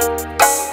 Música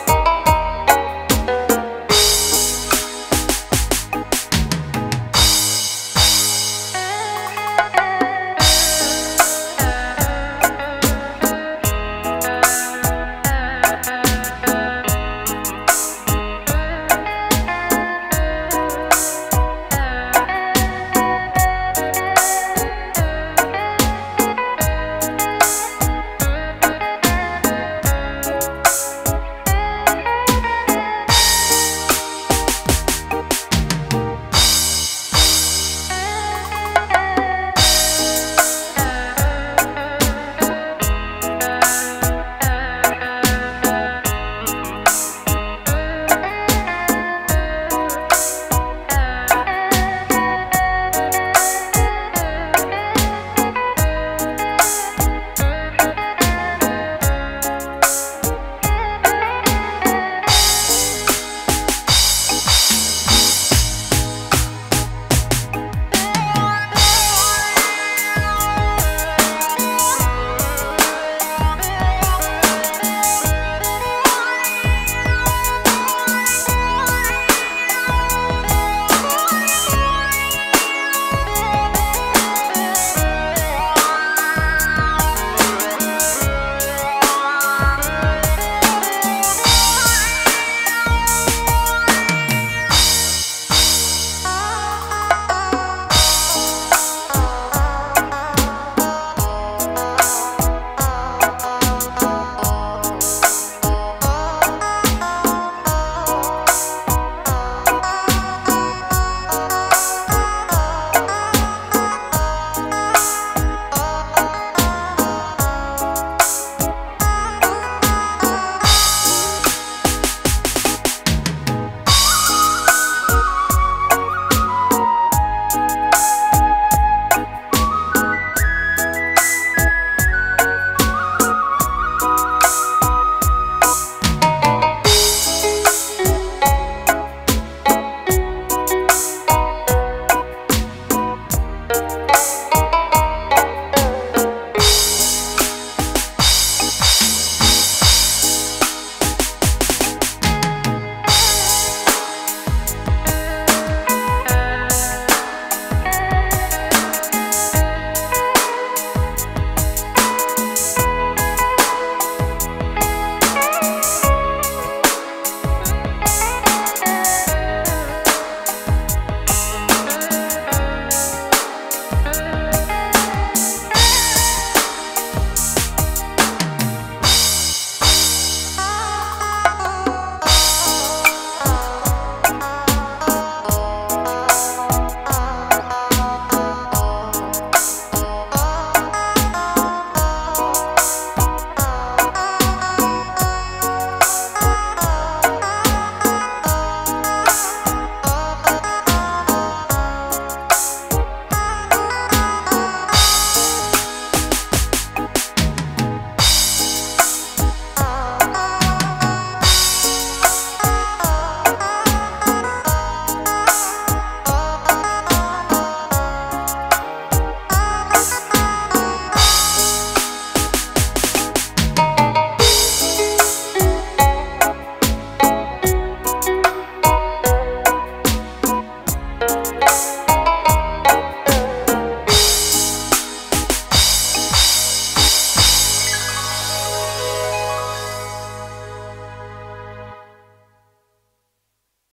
Bye.